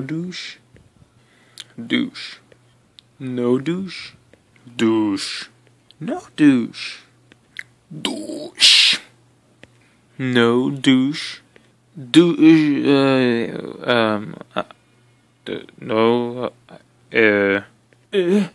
douche, douche, no douche, douche, no douche, douche, no douche, douche, uh, um, uh, no, uh, uh, uh